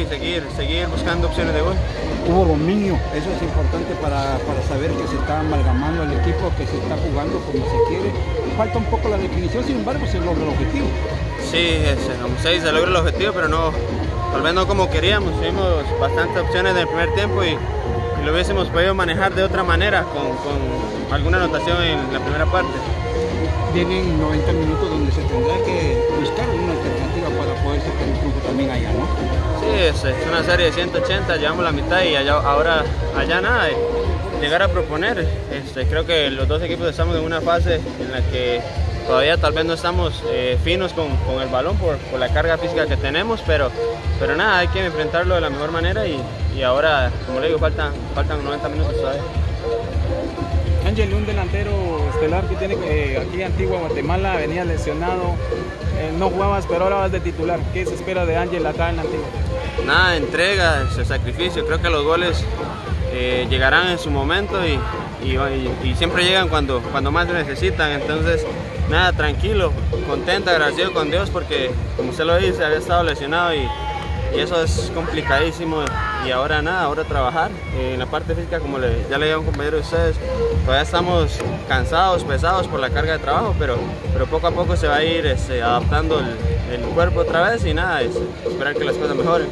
y seguir, seguir buscando opciones de gol. Hubo dominio, eso es importante para, para, saber que se está amalgamando el equipo, que se está jugando como se quiere. Falta un poco la definición, sin embargo se logra el objetivo. Sí, se se logra el objetivo, pero no, tal vez no como queríamos. Tuvimos bastantes opciones en el primer tiempo y, y lo hubiésemos podido manejar de otra manera, con, con alguna anotación en la primera parte. Vienen 90 minutos donde se tendrá que buscar una alternativa para poder sacar el triunfo también allá, ¿no? Sí, es, una serie de 180, llevamos la mitad y ahora allá nada. Llegar a proponer, este, creo que los dos equipos estamos en una fase en la que todavía tal vez no estamos eh, finos con, el balón por, la carga física que tenemos, pero, nada, hay que enfrentarlo de la mejor manera y, ahora, como le digo, faltan, faltan 90 minutos todavía. Ángel, un delantero estelar que tiene eh, aquí Antigua Guatemala, venía lesionado, eh, no jugabas, pero ahora vas de titular. ¿Qué se espera de Ángel acá en Antigua? Nada, entrega, ese sacrificio. Creo que los goles eh, llegarán en su momento y, y, siempre llegan cuando, cuando más se necesitan. Entonces, nada, tranquilo, contento, agradecido con Dios porque, como usted lo dice, había estado lesionado y, y eso es complicadísimo y ahora nada, ahora trabajar en la parte física como le, ya le digo a un compañero de ustedes, todavía estamos cansados, pesados por la carga de trabajo, pero, pero poco a poco se va a ir este, adaptando el, cuerpo otra vez y nada, es esperar que las cosas mejoren.